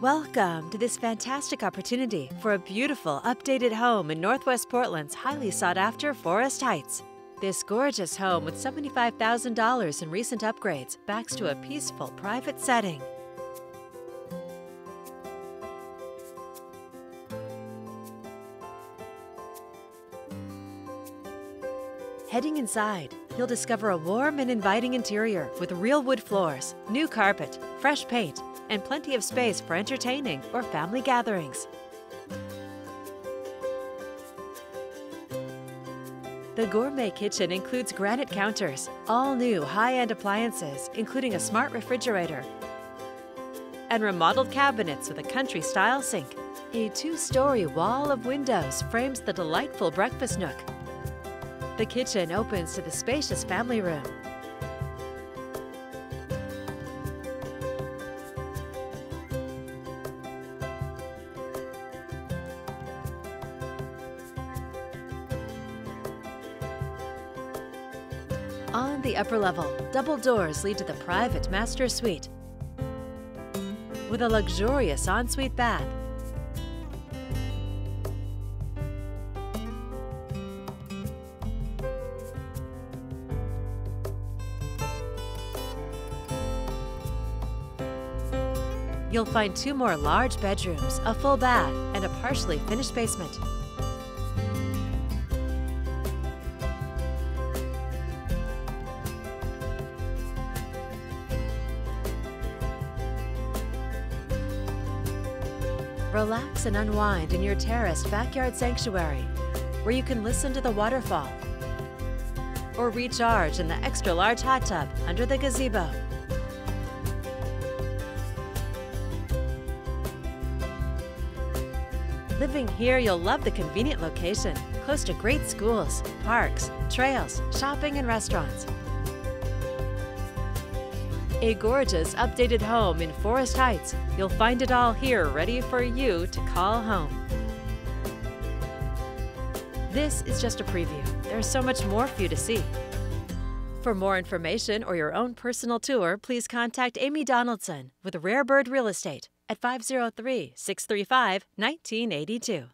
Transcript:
Welcome to this fantastic opportunity for a beautiful, updated home in Northwest Portland's highly sought after Forest Heights. This gorgeous home with $75,000 in recent upgrades backs to a peaceful, private setting. Heading inside, you'll discover a warm and inviting interior with real wood floors, new carpet, fresh paint, and plenty of space for entertaining or family gatherings. The gourmet kitchen includes granite counters, all new high-end appliances, including a smart refrigerator, and remodeled cabinets with a country-style sink. A two-story wall of windows frames the delightful breakfast nook. The kitchen opens to the spacious family room. On the upper level, double doors lead to the private master suite with a luxurious ensuite bath. You'll find two more large bedrooms, a full bath, and a partially finished basement. Relax and unwind in your terraced backyard sanctuary, where you can listen to the waterfall or recharge in the extra large hot tub under the gazebo. Living here, you'll love the convenient location, close to great schools, parks, trails, shopping, and restaurants. A gorgeous, updated home in Forest Heights. You'll find it all here ready for you to call home. This is just a preview. There's so much more for you to see. For more information or your own personal tour, please contact Amy Donaldson with Rare Bird Real Estate at 503 635 1982.